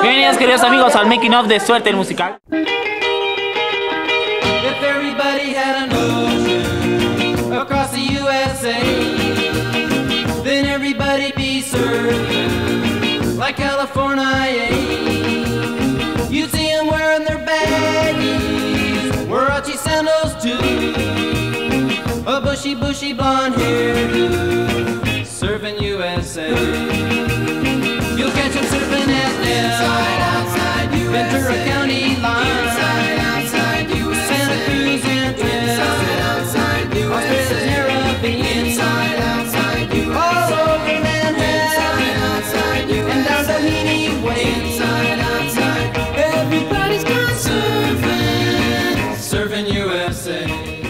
Bienvenidos queridos amigos al making of de Suerte el Musical. Had an ocean across serving USA.